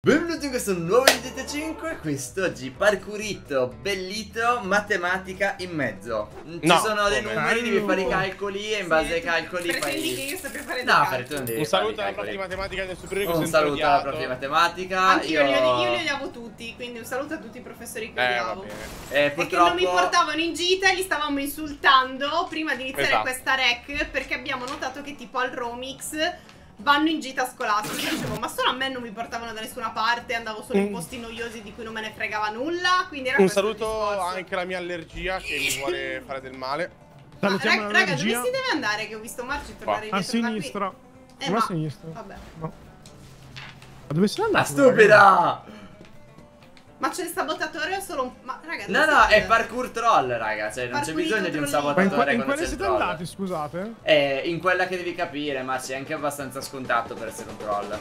Benvenuti in questo nuovo video di GT5 Quest'oggi parkourito, bellito, matematica in mezzo Ci No, sono dei numeri, devi fare i calcoli e in base ai calcoli Pretendi che fai... io sappia fare No, calcoli. fare tu non devi Un saluto alla prof di matematica del superiore Un saluto alla prof di matematica Anch'io Io... li, io li odiavo tutti, quindi un saluto a tutti i professori che Eh, odiavo. Eh, E che purtroppo... non mi portavano in gita e li stavamo insultando prima di iniziare Esatto. questa rec perché abbiamo notato che tipo al Romix vanno in gita scolastica. Io dicevo, ma solo a me non mi portavano da nessuna parte, andavo solo in Mm. posti noiosi di cui non me ne fregava nulla. Quindi era Un saluto anche alla mia allergia che mi vuole fare del male. Ma, Salutiamo rag- raga, dove si deve andare? Che ho visto Marci tornare A dietro da qui. sinistra. Eh, Non a sinistra. Vabbè. No. Ma dove sei Ma andato? stupida! Ma c'è il sabotatore o solo un... Ma raga, No, no, è parkour troll, raga Cioè, non c'è bisogno di un. Ma in, sabotatore in quando quale siete troll andati, scusate? È in quella che devi capire, ma c'è anche abbastanza scontato per essere un troll.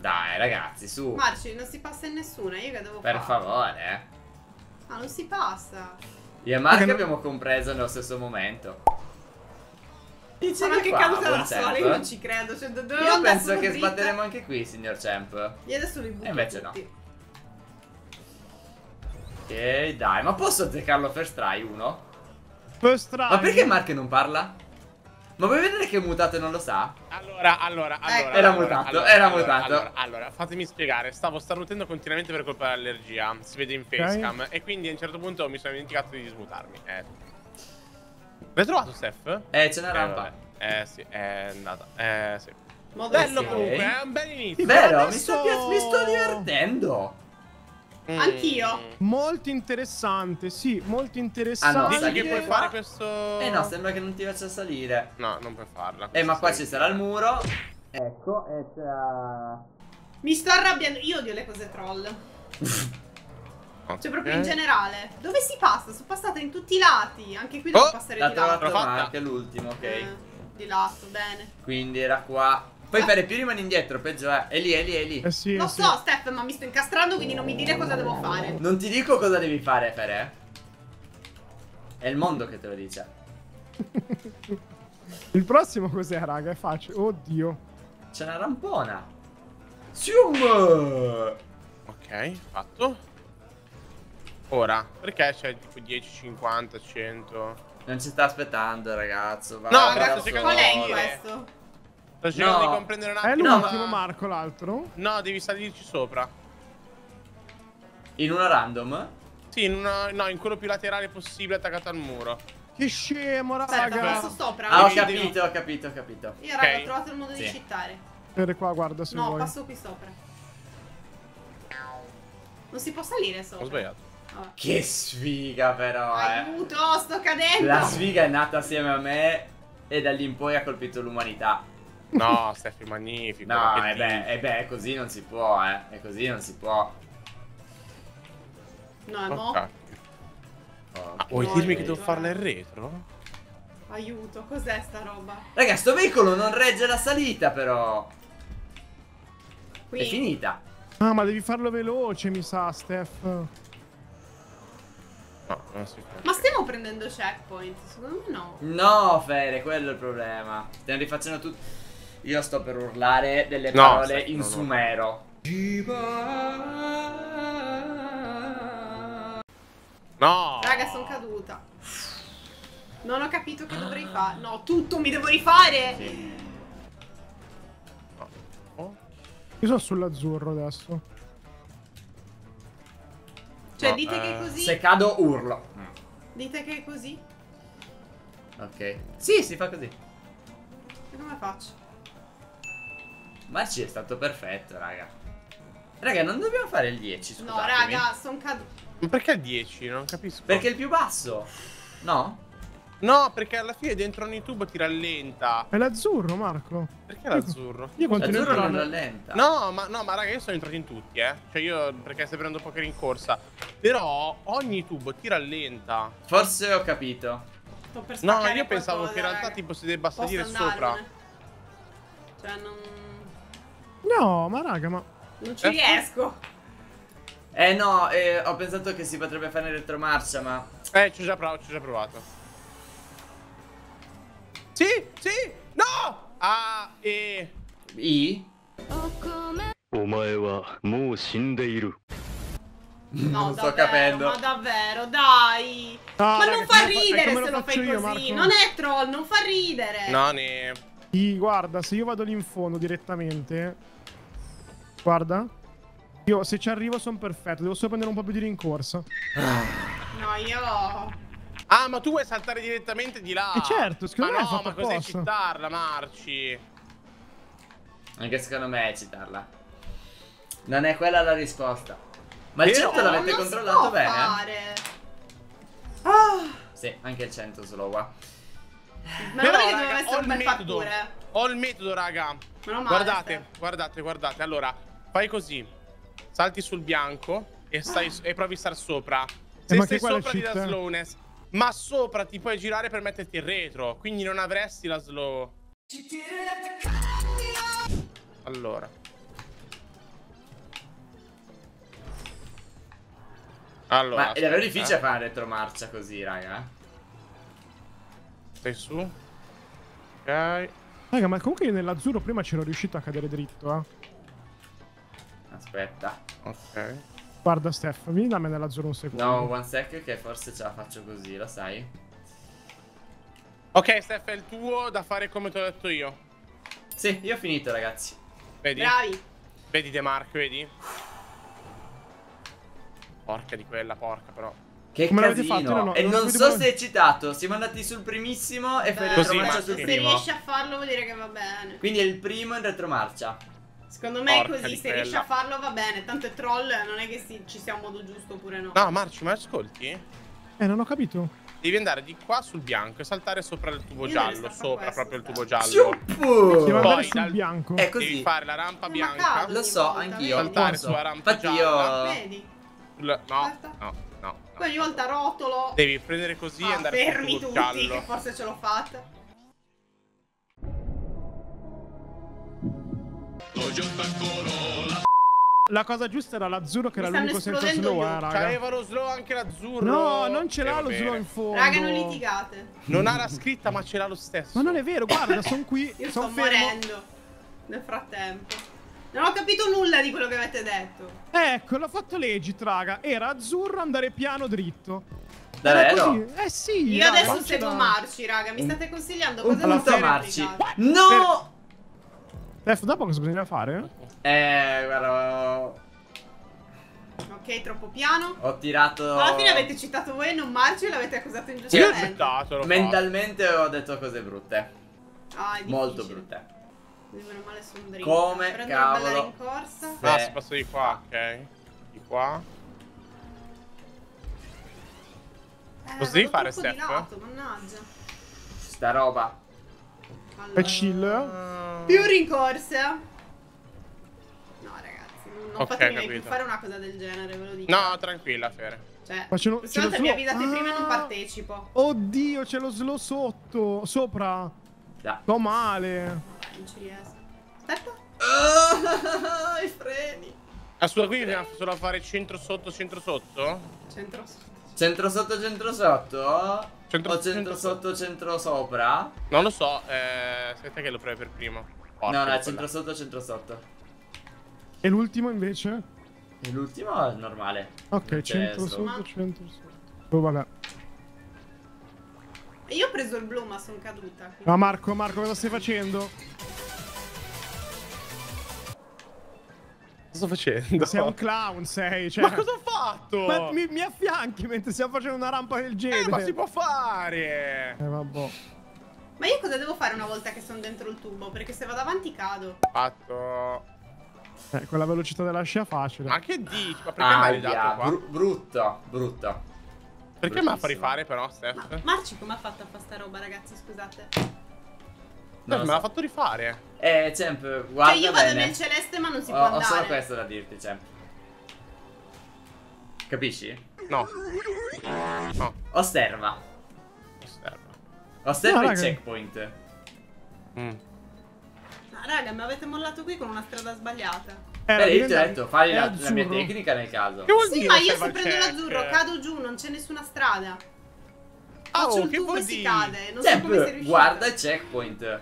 Dai, ragazzi, su. Marci, non si passa in nessuna, io che devo Per fare? favore, eh. Ah, non si passa. Io e Marco abbiamo compreso nello stesso momento. Dice Ma che qua, caduta buon da sola, io non ci credo. Cioè, do- dovevo Io penso che dritta. sbatteremo anche qui, signor Champ. Io adesso li butto E invece no. tutti. Ok, dai, ma posso azzeccarlo first try uno? First try. Ma perché Mark non parla? Ma vuoi vedere che è mutato e non lo sa? Allora, allora, allora. Ecco. Era allora, mutato, allora, era allora, mutato. Allora, allora, fatemi spiegare. Stavo starnutendo continuamente per colpa dell'allergia. Si vede in facecam. E quindi a un certo punto mi sono dimenticato di smutarmi. Eh. L'hai trovato, Steph? Eh, c'è una Eh, rampa. vabbè. Eh, sì, è andata. Eh, sì. Ma Bello siamo? comunque, è un bel inizio. Vero, mi, adesso- sto, pi- mi sto divertendo. Mm. Anch'io. Molto interessante, sì, molto interessante. Ah, no, Dici che puoi qua- fare questo. Eh no, sembra che non ti faccia salire. No, non puoi farla. Eh, ma qua ci sarà il muro. Ecco, e c'è... Mi sto arrabbiando. Io odio le cose troll. Ok. Cioè, proprio in generale. Dove si passa? Sono passata in tutti i lati. Anche qui devo Oh, passare di lato. L'ho è l'ultimo, ok. Eh, di lato, bene. Quindi era qua. Poi per più rimani indietro, peggio è. È lì, è lì, è lì. Eh sì, Lo sì. so, Steph, ma mi sto incastrando, quindi non mi dire cosa devo fare. Non ti dico cosa devi fare, Fere. È il mondo che te lo dice. Il prossimo cos'è, raga? È facile. Oddio. C'è una rampona. Zoom! Ok, fatto. Ora, perché c'è tipo 10, 50, 100? Non ci sta aspettando, ragazzo. Va, No, va, secondo Qual è questo? Sto cercando No. di comprendere un È attimo. l'ultimo, ma- Marco, l'altro? No, devi salirci sopra. In una random? Sì, in una- no, in quello più laterale possibile attaccato al muro. Che scemo, Aspetta, raga. passo sopra. Ah, ho capito, ho capito, ho capito. Io, raga, Ok. ho trovato il modo di Sì. cheatare. Vedete qua, guarda se No, vuoi. passo qui sopra. Non si può salire sopra. Ho sbagliato. Che sfiga però, eh. Aiuto, sto cadendo. La sfiga è nata assieme a me e da lì in poi ha colpito l'umanità. No, Steffi, magnifico. No, e beh, dici? e beh, così non si può, eh. E così non si può. No, no. Ok. Oh, Ah, vuoi No, dirmi che devo farla in retro? Aiuto, cos'è sta roba? Raga, sto veicolo non regge la salita, però. Qui. È finita. Ah, ma devi farlo veloce, mi sa, Steph. No, non si fa. Ma stiamo prendendo checkpoint? Secondo me no. No, Fere, quello è il problema. Te ne rifacciano tutti. Io sto per urlare delle No, parole in no, sumero. No! Raga, sono caduta. Non ho capito che dovrei fare. No, tutto mi devo rifare. Oh. Io sono sull'azzurro adesso. Cioè, No, dite che è eh, così? Se cado, urlo. Dite che è così? Ok. Sì, si fa così. E come faccio? Marci è stato perfetto, raga. Raga, non dobbiamo fare il 10, scusatemi. No, raga, sono caduta. Ma perché 10? Non capisco. Perché è il più basso. No? No, perché alla fine dentro ogni tubo ti rallenta. È l'azzurro, Marco. Perché l'azzurro? Io continuo L'azzurro non rallenta. No, ma, no, ma raga, io sono entrato in tutti, eh. Cioè io, perché stai prendendo poker in corsa. Però ogni tubo ti rallenta. Forse ho capito. Sto per No, io pensavo qualcosa, che in realtà raga. tipo si debba Posso salire sopra. Cioè, non... No, ma raga, ma... Non ci Eh? riesco. Eh no, eh, ho pensato che si potrebbe fare in retromarcia, ma... Eh, ci ho già provato, ci ho già provato. Sì, sì, no! A, e... I? No, non davvero, sto capendo. Ma davvero, dai. No, ma non fa ridere se lo, lo fai io, così. Marco. Non è troll, non fa ridere. No, ne. I, guarda, se io vado lì in fondo direttamente. Guarda. Io se ci arrivo sono perfetto. Devo solo prendere un po' più di rincorsa. No, io. Ah, ma tu vuoi saltare direttamente di là? Eh certo, secondo ma me è no, fatto ma cos'è citarla, Marci? Anche secondo me è citarla. Non è quella la risposta. Ma il Vero? 100 l'avete non controllato bene? Fare. Sì, anche il 100 solo qua. Meno male che raga, doveva essere ho un il bel metodo. Ho il metodo, raga. Meno male, Guardate, Steph. guardate, guardate. Allora, fai così. Salti sul bianco e, stai, e provi a star sopra. Se Eh, ma stai che è sopra ti dà slowness. Ma sopra ti puoi girare per metterti in retro. Quindi non avresti la slow. Allora. Allora. Ma è davvero difficile eh. fare una retromarcia così, raga. Stai su. Ok. Raga, ma comunque io nell'azzurro prima c'ero riuscito a cadere dritto, eh. Aspetta. Ok. Guarda, Steph, vieni da me nell'azzurro un secondo. No, one sec che forse ce la faccio così, lo sai? Ok, Steph, è il tuo da fare come ti ho detto io. Sì, io ho finito, ragazzi. Vedi? Bravi. Vedi De Mark, vedi? Porca di quella, porca però. Che Come casino. fatto? Io non ho- e non non so se è citato. Siamo andati sul primissimo e Così, retromarcia ma sul sì. Se primo. riesci a farlo vuol dire che va bene. Quindi è il primo in retromarcia. Secondo me è Porca così, di se riesci a farlo va bene. Tanto è troll, non è che si- ci sia un modo giusto oppure no. No, Marci, ma ascolti? Eh, non ho capito. Devi andare di qua sul bianco e saltare sopra il tubo Io giallo. Sopra questo, proprio il tubo giallo. Ciuppu! Devo andare Poi sul dal- bianco. È Devi così. fare la rampa Ma bianca. cavolo. Lo so, anch'io. Saltare so. sulla rampa Infatti gialla. io... Vedi? Sul- No, no, no. no. Poi ogni volta rotolo. Devi prendere così e Ah, andare sul fermi tubo tutti, giallo. che forse ce l'ho fatta. La cosa giusta era l'azzurro che Mi era stanno l'unico senza esplodendo slow, eh, occhi. raga. C'aveva lo slow anche l'azzurro. No, non ce Eh, l'ha va lo bene. slow in fondo. Raga, non litigate. Non ha la scritta, ma ce l'ha lo stesso. Ma non è vero, guarda, sono qui, Io sono sto fermo. morendo. Nel frattempo. Non ho capito nulla di quello che avete detto. Ecco, l'ho fatto legit, raga. Era azzurro andare piano dritto. Davvero? Eh sì. Io raga, adesso seguo Marci, raga. Mi state consigliando Un cose non sono Marci. No! Steph, dopo cosa bisogna fare? Eh, guarda... Ok, troppo piano. Ho tirato... Alla fine avete citato voi non Marci e l'avete accusato Io ho ingiustamente. gettato, l'ho Mentalmente ho detto cose brutte. Ah, è Molto brutte. Meno male sono dritta. Come Prendo una bella cavolo. rincorsa. fatto. Ah, si passa di qua, ok. Di qua. Eh, Cosa devi fare, Steph? lato, mannaggia. Sta roba. Allora, È chill. Più rincorse. No, ragazzi, non, non Ok, fatemi mai più capito. fare una cosa del genere, ve lo dico. No, tranquilla, Fere. Cioè, Ma ce l'ho- questa ce l'ho volta mi avvisate prima e non Ah. partecipo. Oddio, c'è lo slow sotto. Sopra. Da. Sto male. Vabbè, non ci riesco. Aspetta. Ah, I freni. Ah, scusa, qui bisogna solo fare centro sotto, centro sotto? Centro. Centro sotto, centro sotto? Centro- o centro centro sotto, centro sopra? Non lo so, eh, aspetta che lo provi per primo. Porca no, no, centro sotto, centro sotto. E l'ultimo invece? E l'ultimo è normale. Ok, centro sotto, centro sotto. Oh, vabbè. Io ho preso il blu, ma sono caduta. quindi- No, Marco, Marco, cosa stai facendo? Sto facendo? Sei un clown, sei. Cioè... Ma cosa ho fatto? Ma mi, mi affianchi mentre stiamo facendo una rampa del genere. Eh, ma si può fare! Eh, vabbè. Ma io cosa devo fare una volta che sono dentro il tubo? Perché se vado avanti cado. Fatto. Eh, con la velocità della scia facile. Ma che dici? Ma perché mi hai dato qua? bru- brutto, brutto. perché me la fa rifare però, Ma Steph? Marci come ha fatto a fare sta roba, ragazzi? Scusate. Non me lo l'ha fatto rifare. Eh, Champ, guarda cioè io vado bene. nel celeste ma non si ho, può ho solo andare. questo da dirti, Champ. Capisci? No. No, Osserva. osserva. Osserva No, il raga. checkpoint. Mm. Ma raga, mi avete mollato qui con una strada sbagliata. Beh, io ti ho detto, fai la, la mia tecnica nel caso. Che vuol Sì, dire ma io se prendo l'azzurro cado giù, non c'è nessuna strada. Ah, Faccio oh, il che tubo vuol e si dire? cade. Non so come sei Champ, riuscito. guarda il checkpoint.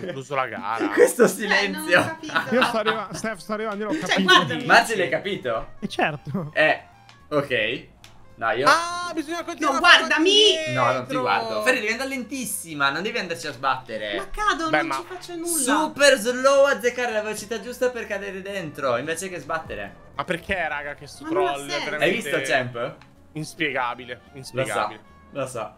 Concluso la gara. Questo Eh, silenzio. non ho capito. Io sto arrivando, Steph sto arrivando, io l'ho Cioè, capito. guardami. Marzi l'hai capito? E certo. Eh, ok. No, io... Ah, bisogna continuare. No, guardami! No, non ti guardo. Ferri, devi andare lentissima, non devi andarci a Ma sbattere. cado, Beh, non ma- ci faccio nulla. Super slow a zeccare la velocità giusta per cadere dentro, invece che sbattere. Ma perché, raga, che sto Ma troll Hai visto, Champ? Inspiegabile, Lo so, inspiegabile. lo so.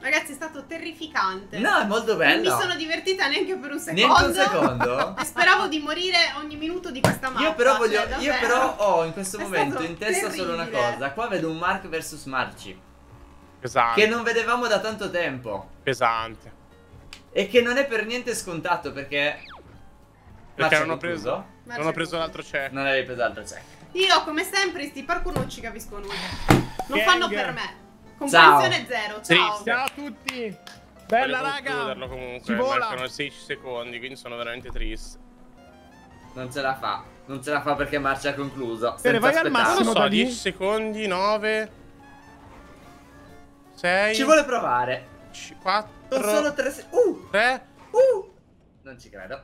Ragazzi, è stato terrificante. No, è molto Non bello. mi sono divertita neanche per un secondo. Neanche un secondo? E speravo di morire ogni minuto di questa mappa. Io però voglio. cioè, io però ho in questo È momento in testa solo una terribile. cosa. Qua vedo un Mark vs Marci. Pesante. Che non vedevamo da tanto tempo. Pesante. E che non è per niente scontato perché. Perché non ho ha preso. Non ho preso l'altro check. Non avevi preso altro check. Io, come sempre, sti parkour non ci capisco nulla. Non Gang. fanno per me. Comprensione zero. Ciao. Ciao a tutti. Bella raga. comunque. Vola. Mancano 16 secondi, quindi sono veramente triste. Non ce la fa. Non ce la fa perché Marci ha concluso. Bene, senza vai al aspettare. Non massimo so, da lì. 10 secondi, 9 6 Ci vuole provare. 4 Sono solo tre se- Uh! 3 Uh! Non ci credo.